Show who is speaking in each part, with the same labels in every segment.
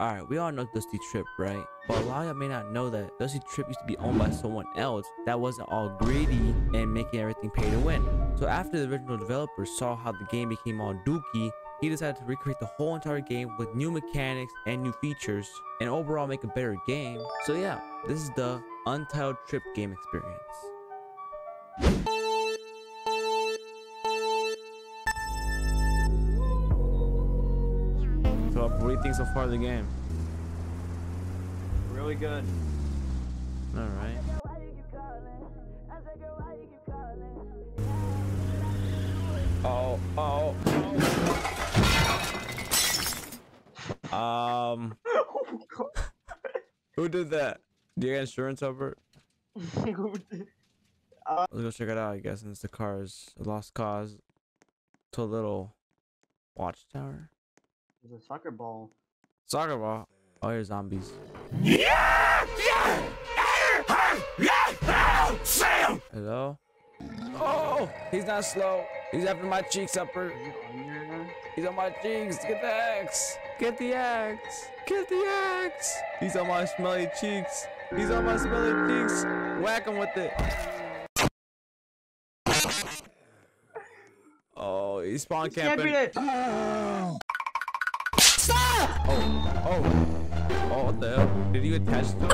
Speaker 1: Alright, we all know Dusty Trip, right? But a lot of y'all may not know that Dusty Trip used to be owned by someone else that wasn't all greedy and making everything pay to win. So after the original developers saw how the game became all dookie, he decided to recreate the whole entire game with new mechanics and new features and overall make a better game. So yeah, this is the Untitled Trip game experience. What do you think so far of the game?
Speaker 2: Really good.
Speaker 1: All right. Oh, oh, oh. Um, who did that? Do you get insurance over? it? Let's go check it out. I guess since the car is a lost cause to a little watchtower.
Speaker 2: There's a soccer ball.
Speaker 1: Soccer ball. Oh, here's zombies. Yeah! Yeah! Sam! Hello? Oh, he's not slow. He's after my cheeks, upper.
Speaker 2: Is it on there now?
Speaker 1: He's on my cheeks. Get the axe. Get the axe. Get the axe. He's on my smelly cheeks. He's on my smelly cheeks. Whack him with it. Oh, he's spawn
Speaker 2: Champion
Speaker 1: camping.
Speaker 2: it!
Speaker 1: Oh, oh. Oh, Oh, what the hell? Did you attach to?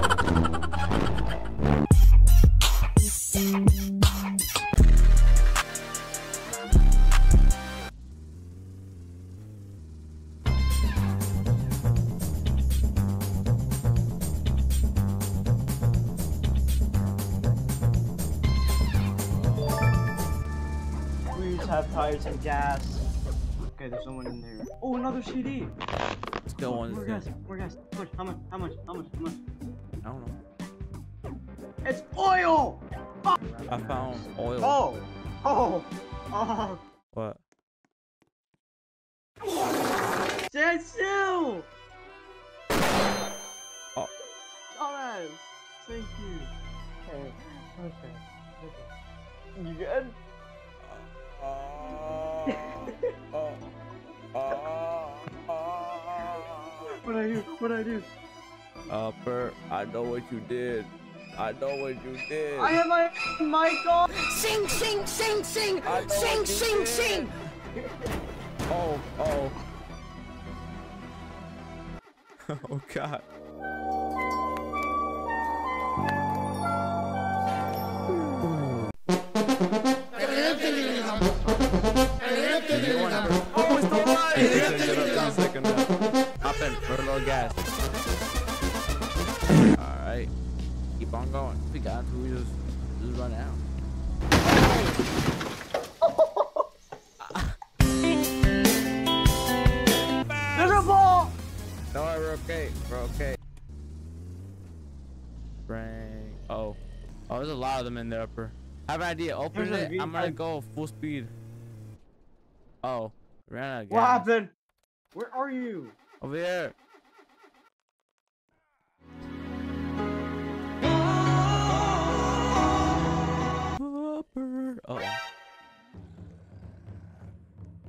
Speaker 2: Please have tires and gas. Okay, there's someone in there. Oh, another CD.
Speaker 1: Still.
Speaker 2: More gas. More gas. How much? How much? How much? How much? How much?
Speaker 1: I don't know.
Speaker 2: It's oil.
Speaker 1: I found oil.
Speaker 2: Oh. Oh. Oh.
Speaker 1: What?
Speaker 2: Sansu.
Speaker 1: Oh.
Speaker 2: Alright. Thank you. Okay. Okay. Okay. You good? What uh, uh. I do? What I do?
Speaker 1: Uh, Upper, I know what you did. I know what you did.
Speaker 2: I have my mic on.
Speaker 3: Sing, sing, sing, sing, sing, sing,
Speaker 1: did.
Speaker 3: sing.
Speaker 1: Oh, oh. oh God. Put a little gas. Alright. Keep on going. We got to we just, just run out.
Speaker 2: There's a ball.
Speaker 1: No, we're okay. We're okay. Bring. Oh. Oh, there's a lot of them in the upper. I have an idea. Open
Speaker 2: There's
Speaker 1: it. I'm gonna go full speed. Oh. Ran out of gas.
Speaker 2: What happened? Where are you?
Speaker 1: Over here.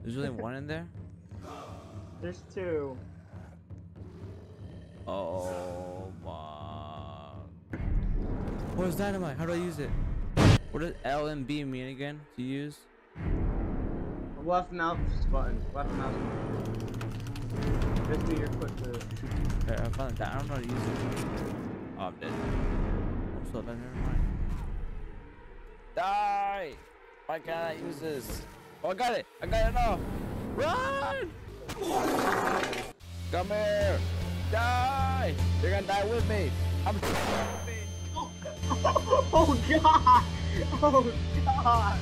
Speaker 1: There's only one in there?
Speaker 2: There's two.
Speaker 1: Oh my. What is dynamite? How do I use it? What does LMB mean again to use?
Speaker 2: Left mouse button. Left mouse button. Just do your foot to.
Speaker 1: Okay, I found that. I don't know how to use it. Oh, I'm dead. I'm so dead. Never mind. Die! Why can't I use this? Oh, I got it. I got it now. Run! Come here. Die! You're gonna die with me. I'm.
Speaker 2: Oh god! Oh god!